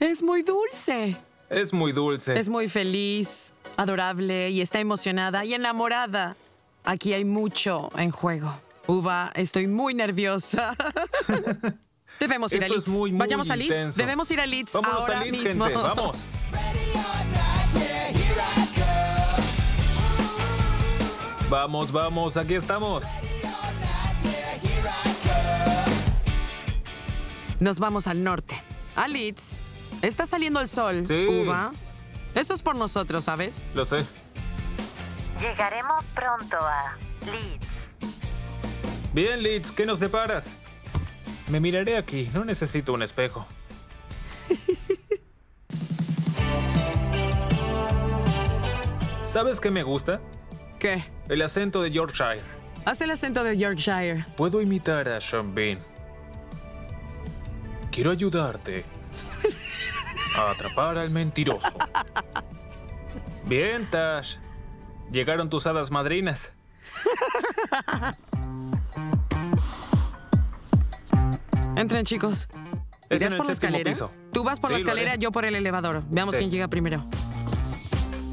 Es muy dulce. Es muy dulce. Es muy feliz, adorable y está emocionada y enamorada. Aquí hay mucho en juego. Uva, estoy muy nerviosa. Debemos ir a Esto Leeds. es muy, muy Vayamos a Leeds. Debemos ir a Leeds Vámonos ahora a Leeds, mismo. gente. Vamos. Vamos, vamos, aquí estamos. Nos vamos al norte. A Leeds. Está saliendo el sol. Sí. Uva. Eso es por nosotros, ¿sabes? Lo sé. Llegaremos pronto a Leeds. Bien, Leeds, ¿qué nos deparas? Me miraré aquí, no necesito un espejo. ¿Sabes qué me gusta? ¿Qué? El acento de Yorkshire. Haz el acento de Yorkshire. Puedo imitar a Sean Bean. Quiero ayudarte a atrapar al mentiroso. Bien, Tash. Llegaron tus hadas madrinas. Entren, chicos. Es ¿Irás en el por la escalera? piso. Tú vas por la Sí, escalera, yo por el elevador. Veamos Sí. quién llega primero.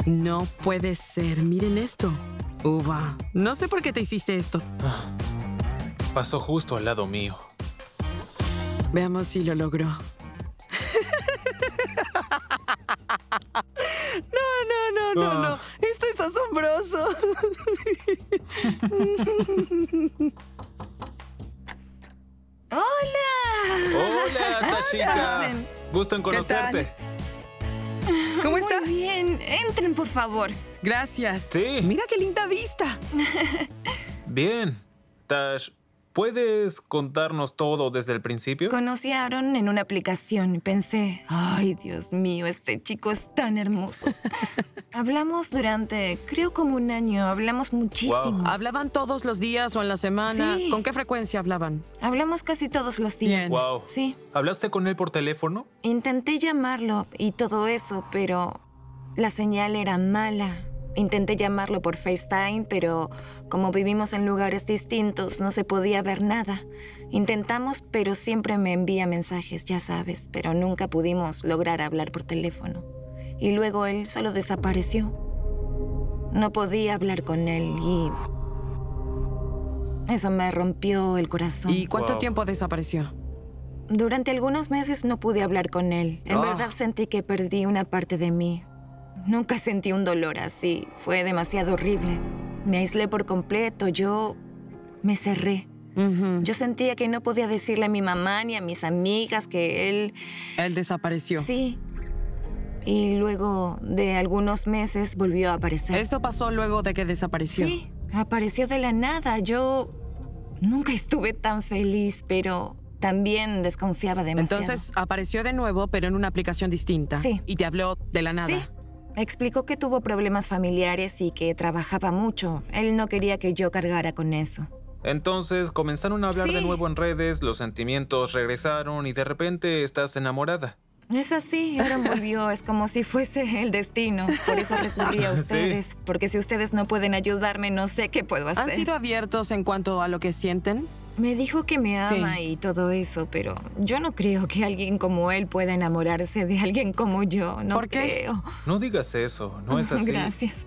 No puede ser. Miren esto. Uva. No sé por qué te hiciste esto. Pasó justo al lado mío. Veamos si lo logró. No, no, no, no. Ah. Esto es asombroso. ¡Hola! Hola, Tashika. Gusto en ¿Qué conocerte. ¿Cómo Muy estás? bien. Entren, por favor. Gracias. Sí. Mira qué linda vista. Bien. Tash, ¿puedes contarnos todo desde el principio? Conocí a Aaron en una aplicación y pensé, ay, Dios mío, este chico es tan hermoso. Hablamos durante, creo como un año, hablamos muchísimo. ¿Hablaban todos los días o en la semana? Sí. ¿Con qué frecuencia hablaban? Hablamos casi todos los días. Bien. Wow. Sí. ¿Hablaste con él por teléfono? Intenté llamarlo y todo eso, pero la señal era mala. Intenté llamarlo por FaceTime, pero como vivimos en lugares distintos, no se podía ver nada. Intentamos, pero siempre me envía mensajes, ya sabes, pero nunca pudimos lograr hablar por teléfono. Y luego él solo desapareció. No podía hablar con él y... Eso me rompió el corazón. ¿Y cuánto Wow. tiempo desapareció? Durante algunos meses no pude hablar con él. En Ah. verdad sentí que perdí una parte de mí. Nunca sentí un dolor así. Fue demasiado horrible. Me aislé por completo. Yo me cerré. Yo sentía que no podía decirle a mi mamá ni a mis amigas que él... Él desapareció. Sí. Y luego de algunos meses volvió a aparecer. Esto pasó luego de que desapareció. Sí, apareció de la nada. Yo nunca estuve tan feliz, pero también desconfiaba demasiado. Entonces apareció de nuevo, pero en una aplicación distinta. Sí. Y te habló de la nada. Sí. Explicó que tuvo problemas familiares y que trabajaba mucho. Él no quería que yo cargara con eso. Entonces comenzaron a hablar de nuevo en redes, los sentimientos regresaron y de repente estás enamorada. Es así, ahora volvió, es como si fuese el destino. Por eso recurrí a Sí. ustedes, porque si ustedes no pueden ayudarme, no sé qué puedo hacer. ¿Han sido abiertos en cuanto a lo que sienten? Me dijo que me ama Sí. y todo eso, pero yo no creo que alguien como él pueda enamorarse de alguien como yo. No ¿Por qué? creo. No digas eso, no es así. Gracias.